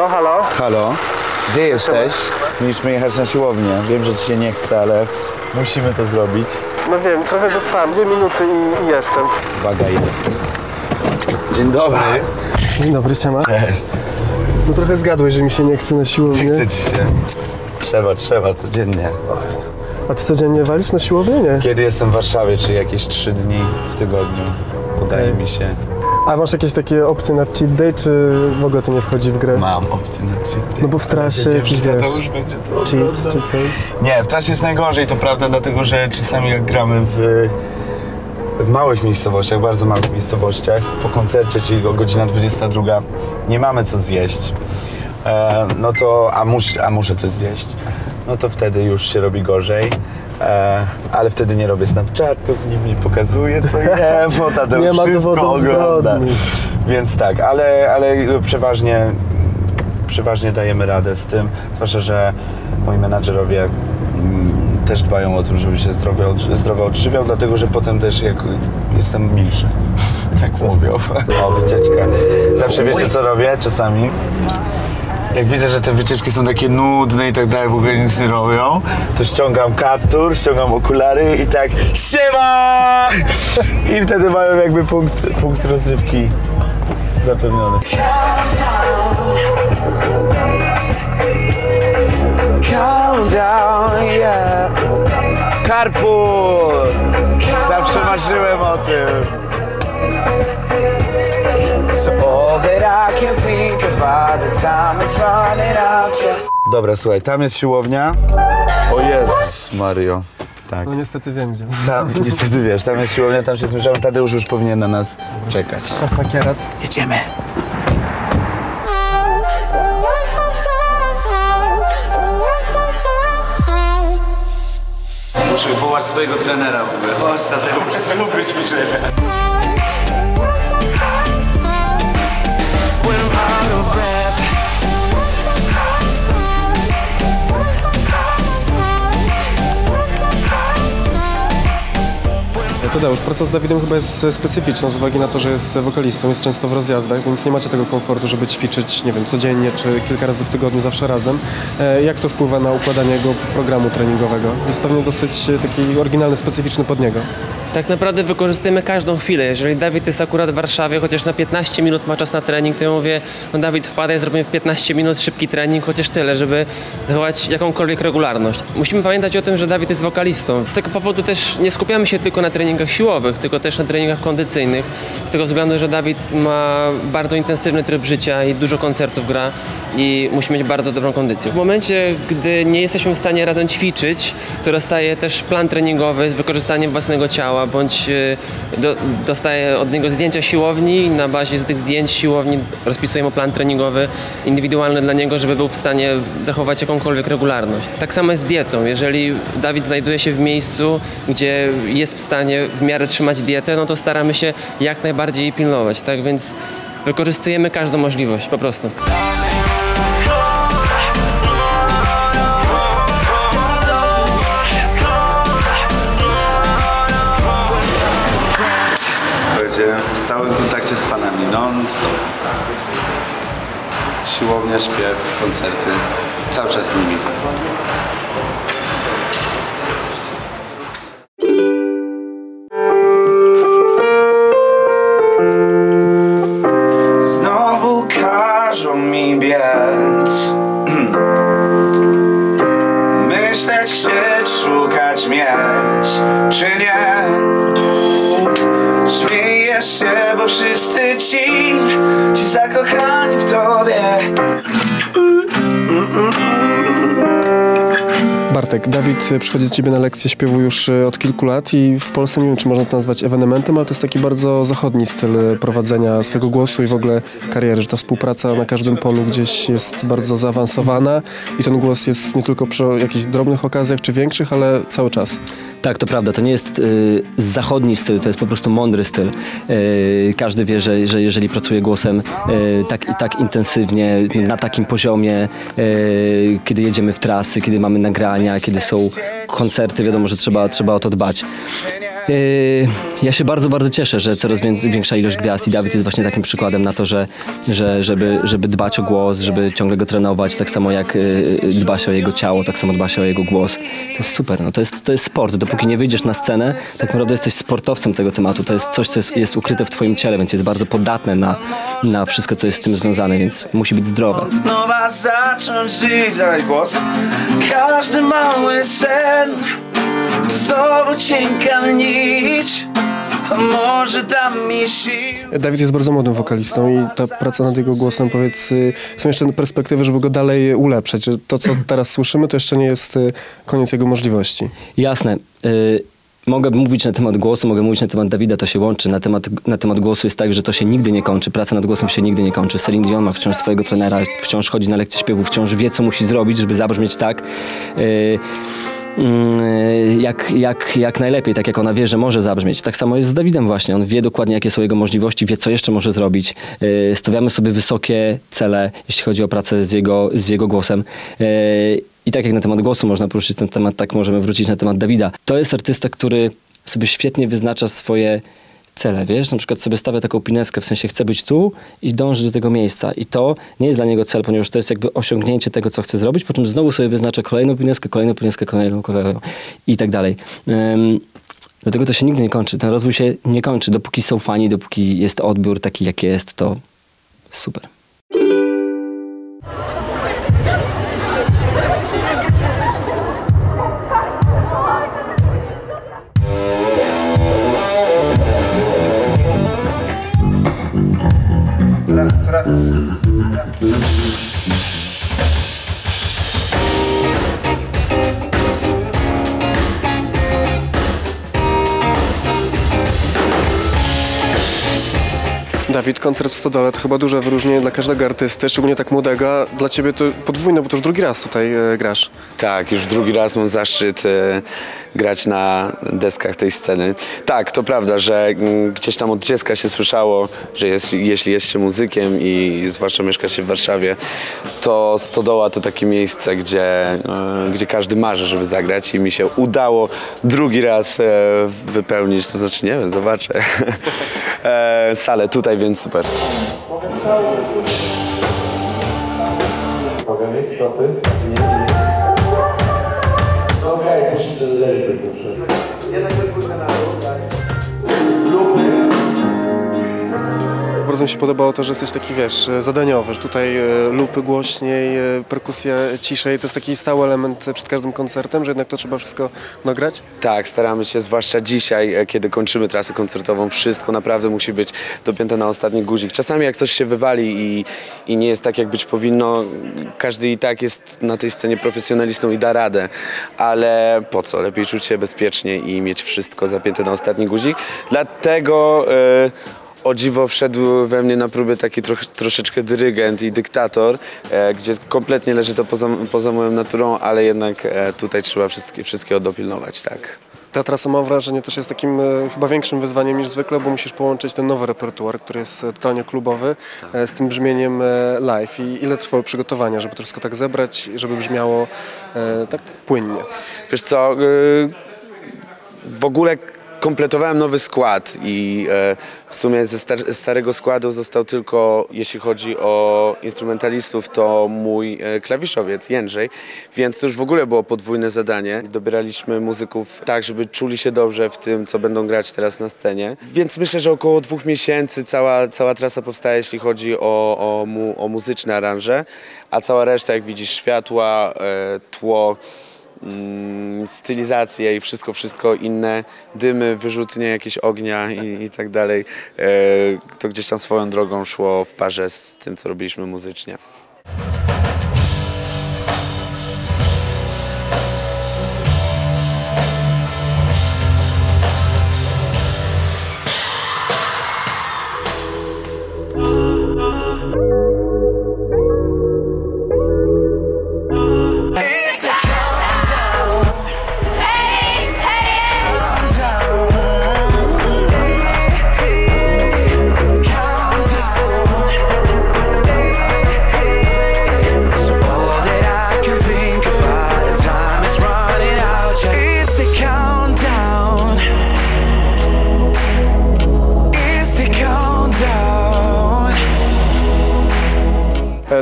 No halo? Halo, gdzie jesteś? Mieliśmy jechać na siłownię. Wiem, że ci się nie chce, ale musimy to zrobić. No wiem, trochę zaspałem, dwie minuty i, i jestem. Uwaga jest. Dzień dobry. Dzień dobry, siema. Cześć. No trochę zgadłeś, że mi się nie chce na siłownię. Chce ci się. Trzeba, trzeba, codziennie. A ty codziennie walisz na siłownię, nie? Kiedy jestem w Warszawie, czyli jakieś trzy dni w tygodniu, udaje Okej. mi się. A masz jakieś takie opcje na cheat day, czy w ogóle to nie wchodzi w grę? Mam opcję na cheat day. No bo w trasie jakiś, że to wiesz, już będzie to. Chips czy coś? Nie, w trasie jest najgorzej, to prawda, dlatego że czasami jak gramy w, w małych miejscowościach, bardzo małych miejscowościach, po koncercie, czyli o godzina 22, nie mamy co zjeść, e, no to, a, mus, a muszę coś zjeść, no to wtedy już się robi gorzej. E, ale wtedy nie robię Snapchatów, nikt mi pokazuje co jem, bo Tadeusz Nie ma wszystko ogląda. zbrodni. Więc tak, ale, ale przeważnie przeważnie dajemy radę z tym, zwłaszcza, że moi menadżerowie mm, też dbają o to, żeby się zdrowo, odży- zdrowo odżywiał, dlatego że potem też jak jestem milszy. Tak mówią. O, wycieczka. Zawsze wiecie co robię czasami? Jak widzę, że te wycieczki są takie nudne i tak dalej, w ogóle nic nie robią, to ściągam kaptur, ściągam okulary i tak siema! I wtedy mają jakby punkt, punkt rozrywki zapewniony. Countdown, yeah. Carpool! Zawsze marzyłem o tym. So all that I can think about the time is running out, yeah. Dobra, słuchaj, tam jest siłownia. O Jezus Mario. Tak. No niestety wiem gdzie. Tam, niestety wiesz, tam jest siłownia, tam się zmierzamy. Tadeusz już powinien na nas czekać. Czas na kierat. Jedziemy. Muszę wołać swojego trenera w ogóle. Chodź, Tadeusz, zróbmy ćwiczenia. Tadeusz, praca z Dawidem chyba jest e, specyficzna z uwagi na to, że jest wokalistą, jest często w rozjazdach, więc nie macie tego komfortu, żeby ćwiczyć, nie wiem, codziennie czy kilka razy w tygodniu, zawsze razem. E, Jak to wpływa na układanie jego programu treningowego? Jest pewnie dosyć e, taki oryginalny, specyficzny pod niego. Tak naprawdę wykorzystujemy każdą chwilę. Jeżeli Dawid jest akurat w Warszawie, chociaż na 15 minut ma czas na trening, to ja mówię, no Dawid wpadaj, zrobimy w 15 minut szybki trening, chociaż tyle, żeby zachować jakąkolwiek regularność. Musimy pamiętać o tym, że Dawid jest wokalistą. Z tego powodu też nie skupiamy się tylko na treningach siłowych, tylko też na treningach kondycyjnych. Z tego względu, że Dawid ma bardzo intensywny tryb życia i dużo koncertów gra i musi mieć bardzo dobrą kondycję. W momencie, gdy nie jesteśmy w stanie razem ćwiczyć, to dostaje też plan treningowy z wykorzystaniem własnego ciała, bądź e, do, dostaje od niego zdjęcia siłowni na bazie tych zdjęć siłowni rozpisujemy plan treningowy indywidualny dla niego, żeby był w stanie zachować jakąkolwiek regularność. Tak samo jest z dietą. Jeżeli Dawid znajduje się w miejscu, gdzie jest w stanie w miarę trzymać dietę, no to staramy się jak najbardziej jej pilnować. Tak więc wykorzystujemy każdą możliwość, po prostu. Siłownia, śpiew, koncerty, cały czas z nimi. Zakochani w tobie Bartek, Dawid e, przychodzi do Ciebie na lekcję śpiewu już e, od kilku lat i w Polsce nie wiem, czy można to nazwać ewenementem, ale to jest taki bardzo zachodni styl e, prowadzenia swojego głosu i w ogóle kariery, że ta współpraca na każdym polu gdzieś jest bardzo zaawansowana i ten głos jest nie tylko przy jakichś drobnych okazjach czy większych, ale cały czas. Tak, to prawda. To nie jest y, zachodni styl, to jest po prostu mądry styl. Y, każdy wie, że, że jeżeli pracuje głosem y, tak, tak intensywnie, na takim poziomie, kiedy jedziemy w trasy, kiedy mamy nagrania, kiedy są koncerty, wiadomo, że trzeba, trzeba o to dbać. Yy, Ja się bardzo, bardzo cieszę, że coraz wię- większa ilość gwiazd i Dawid jest właśnie takim przykładem na to, że, że żeby, żeby dbać o głos, żeby ciągle go trenować, tak samo jak yy, dba się o jego ciało, tak samo dba się o jego głos. To jest super, no to jest, to jest sport. Dopóki nie wyjdziesz na scenę, tak naprawdę jesteś sportowcem tego tematu. To jest coś, co jest, jest ukryte w twoim ciele, więc jest bardzo podatne na, na wszystko, co jest z tym związane, więc musi być zdrowe. Nowa zacząć żyć, głos. Każdy mały sen znowu cienka nić. Może da mi sił. Dawid jest bardzo młodym wokalistą i ta praca nad jego głosem, powiedz, y, są jeszcze perspektywy, żeby go dalej ulepszać. To, co teraz słyszymy, to jeszcze nie jest y, koniec jego możliwości. Jasne. Mogę mówić na temat głosu, mogę mówić na temat Dawida, to się łączy. Na temat, na temat głosu jest tak, że to się nigdy nie kończy. Praca nad głosem się nigdy nie kończy. Celine Dion ma wciąż swojego trenera, wciąż chodzi na lekcje śpiewu, wciąż wie, co musi zrobić, żeby zabrzmieć tak. Y, mm, jak, jak, jak najlepiej, tak jak ona wie, że może zabrzmieć. Tak samo jest z Dawidem właśnie. On wie dokładnie, jakie są jego możliwości, wie, co jeszcze może zrobić. Yy, Stawiamy sobie wysokie cele, jeśli chodzi o pracę z jego, z jego głosem. I tak jak na temat głosu można poruszyć ten temat, tak możemy wrócić na temat Dawida. To jest artysta, który sobie świetnie wyznacza swoje cele, wiesz? Na przykład sobie stawia taką pineskę, w sensie chce być tu i dąży do tego miejsca. I to nie jest dla niego cel, ponieważ to jest jakby osiągnięcie tego, co chce zrobić, po czym znowu sobie wyznacza kolejną pineskę, kolejną pineskę, kolejną, kolejną i tak dalej. Ym, dlatego to się nigdy nie kończy. Ten rozwój się nie kończy. Dopóki są fani, dopóki jest odbiór taki, jaki jest, to super. Dawid, koncert w Stodole to chyba duże wyróżnienie dla każdego artysty, szczególnie tak młodego. Dla ciebie to podwójne, bo to już drugi raz tutaj e, grasz. Tak, już drugi raz mam zaszczyt e, grać na deskach tej sceny. Tak, to prawda, że mm, gdzieś tam od dziecka się słyszało, że jest, jeśli jest się muzykiem i zwłaszcza mieszka się w Warszawie, to Stodoła to takie miejsce, gdzie, e, gdzie każdy marzy, żeby zagrać i mi się udało drugi raz wypełnić, to znaczy nie wiem, zobaczę, salę tutaj, więc super. Mi się podobało to, że jesteś taki, wiesz, e, zadaniowy, że tutaj e, lupy głośniej, e, perkusja ciszej. To jest taki stały element przed każdym koncertem, że jednak to trzeba wszystko nagrać. Tak, staramy się, zwłaszcza dzisiaj, kiedy kończymy trasę koncertową, wszystko naprawdę musi być dopięte na ostatni guzik. Czasami jak coś się wywali i, i nie jest tak, jak być powinno, każdy i tak jest na tej scenie profesjonalistą i da radę, ale po co? Lepiej czuć się bezpiecznie i mieć wszystko zapięte na ostatni guzik. Dlatego... E, o dziwo wszedł we mnie na próbę taki troch, troszeczkę dyrygent i dyktator, e, gdzie kompletnie leży to poza, poza moją naturą, ale jednak e, tutaj trzeba wszystkie, wszystkiego dopilnować, tak. Ta trasa mam wrażenie też jest takim e, chyba większym wyzwaniem niż zwykle, bo musisz połączyć ten nowy repertuar, który jest e, totalnie klubowy, e, z tym brzmieniem e, live. I ile trwały przygotowania, żeby to wszystko tak zebrać, żeby brzmiało tak płynnie? Wiesz co, w ogóle kompletowałem nowy skład i e, w sumie ze star- starego składu został tylko, jeśli chodzi o instrumentalistów, to mój e, klawiszowiec Jędrzej, więc to już w ogóle było podwójne zadanie. Dobieraliśmy muzyków tak, żeby czuli się dobrze w tym, co będą grać teraz na scenie. Więc myślę, że około dwóch miesięcy cała, cała trasa powstaje, jeśli chodzi o, o, mu, o muzyczne aranże, a cała reszta, jak widzisz, światła, e, tło, mm, stylizację i wszystko, wszystko inne, dymy, wyrzutnie, jakieś ognia i, i tak dalej. E, to gdzieś tam swoją drogą szło w parze z tym, co robiliśmy muzycznie.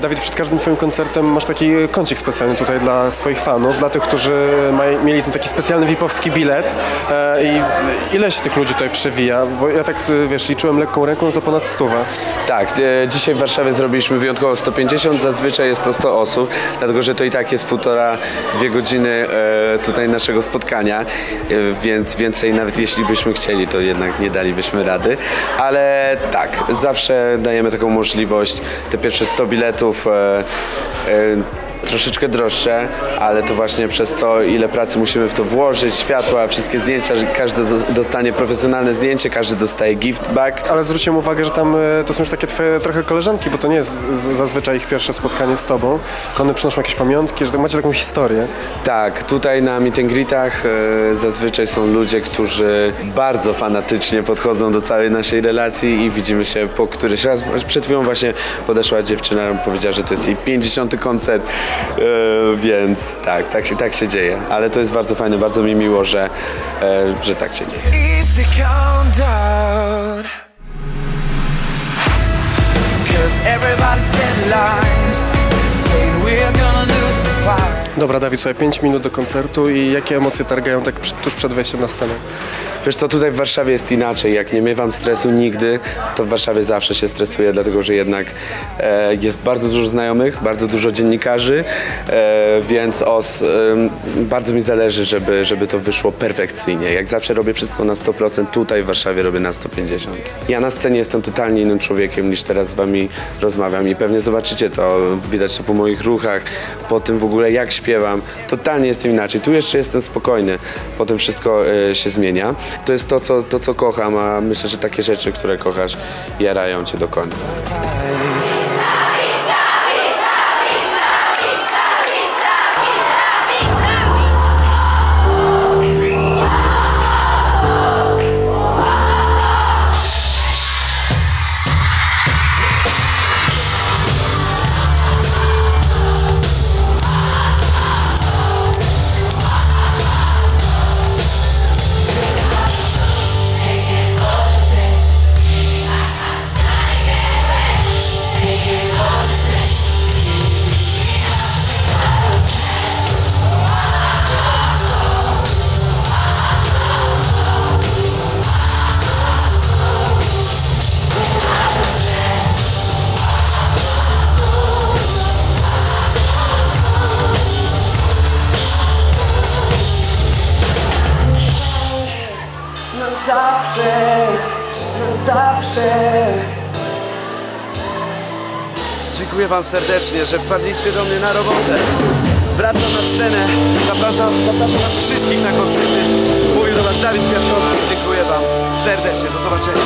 Dawid, przed każdym twoim koncertem masz taki kącik specjalny tutaj dla swoich fanów, dla tych, którzy maj, mieli ten taki specjalny VIP-owski bilet. E, I ile się tych ludzi tutaj przewija? Bo ja tak, e, wiesz, liczyłem lekką ręką, no to ponad stówę. Tak, e, dzisiaj w Warszawie zrobiliśmy wyjątkowo 150, zazwyczaj jest to 100 osób, dlatego że to i tak jest półtora, dwie godziny e, tutaj naszego spotkania, e, więc więcej nawet jeśli byśmy chcieli, to jednak nie dalibyśmy rady, ale tak, zawsze dajemy taką możliwość, te pierwsze 100 biletów e, e, troszeczkę droższe, ale to właśnie przez to, ile pracy musimy w to włożyć, światła, wszystkie zdjęcia, każdy dos- dostanie profesjonalne zdjęcie, każdy dostaje gift bag. Ale zwróciłem uwagę, że tam e, to są już takie twoje trochę koleżanki, bo to nie jest zazwyczaj ich pierwsze spotkanie z tobą. One przynoszą jakieś pamiątki, że macie taką historię. Tak, tutaj na meet and greetach e, zazwyczaj są ludzie, którzy bardzo fanatycznie podchodzą do całej naszej relacji i widzimy się po któryś raz. Przed chwilą właśnie podeszła dziewczyna, powiedziała, że to jest jej 50. koncert, więc tak, tak się, tak się dzieje. Ale to jest bardzo fajne, bardzo mi miło, że, e, że tak się dzieje. Everybody's spending lives saying we're gonna lose the fight. Dobra, Dawid, słuchaj, 5 minut do koncertu i jakie emocje targają tak tuż przed wejściem na scenę? Wiesz co, tutaj w Warszawie jest inaczej. Jak nie miewam stresu nigdy, to w Warszawie zawsze się stresuję, dlatego że jednak e, jest bardzo dużo znajomych, bardzo dużo dziennikarzy, e, więc os, e, bardzo mi zależy, żeby, żeby to wyszło perfekcyjnie. Jak zawsze robię wszystko na 100%, tutaj w Warszawie robię na 150%. Ja na scenie jestem totalnie innym człowiekiem niż teraz z wami rozmawiam i pewnie zobaczycie to, widać to po moich ruchach, po tym w ogóle jak śpiewam. Totalnie jestem inaczej. Tu jeszcze jestem spokojny, potem wszystko e, się zmienia. To jest to co, to, co kocham, a myślę, że takie rzeczy, które kochasz, jarają cię do końca. Dziękuję wam serdecznie, że wpadliście do mnie na robotę. Wracam na scenę. Zapraszam, zapraszam was wszystkich na koncerty. Mówił do was Dawid Kwiatkowski. Dziękuję wam serdecznie. Do zobaczenia.